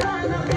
Dynamite.